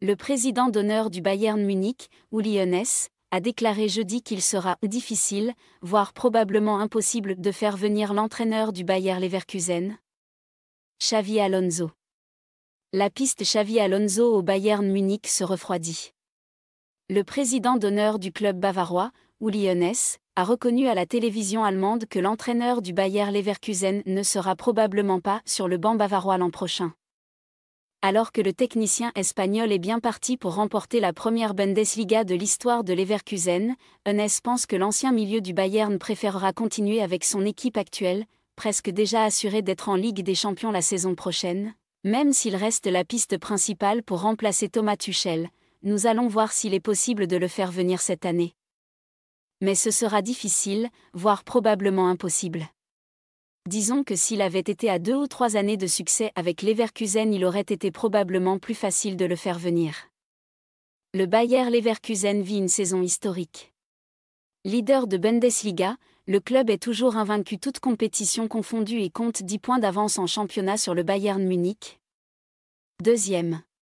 Le président d'honneur du Bayern Munich, Uli Hoeneß, a déclaré jeudi qu'il sera difficile, voire probablement impossible de faire venir l'entraîneur du Bayer Leverkusen, Xavi Alonso. La piste Xavi Alonso au Bayern Munich se refroidit. Le président d'honneur du club bavarois, Uli Hoeneß, a reconnu à la télévision allemande que l'entraîneur du Bayer Leverkusen ne sera probablement pas sur le banc bavarois l'an prochain. Alors que le technicien espagnol est bien parti pour remporter la première Bundesliga de l'histoire de Leverkusen, Enes pense que l'ancien milieu du Bayern préférera continuer avec son équipe actuelle, presque déjà assurée d'être en Ligue des Champions la saison prochaine, même s'il reste la piste principale pour remplacer Thomas Tuchel. Nous allons voir s'il est possible de le faire venir cette année. Mais ce sera difficile, voire probablement impossible. Disons que s'il avait été à deux ou trois années de succès avec Leverkusen, il aurait été probablement plus facile de le faire venir. Le Bayer Leverkusen vit une saison historique. Leader de Bundesliga, le club est toujours invaincu toutes compétitions confondues et compte 10 points d'avance en championnat sur le Bayern Munich. Deuxième.